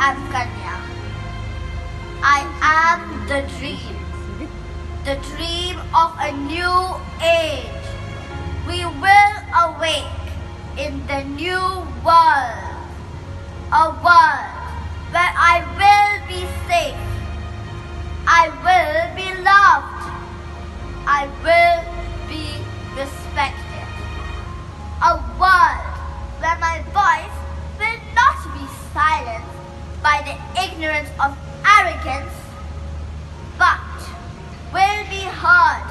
am Kanya. I am the dream. The dream of a new age. We will awake in the new world. A world where I will be safe. ignorance of arrogance, but will be heard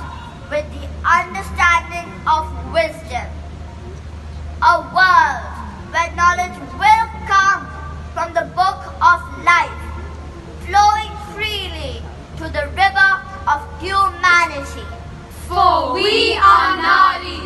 with the understanding of wisdom. A world where knowledge will come from the book of life, flowing freely to the river of humanity. For we are not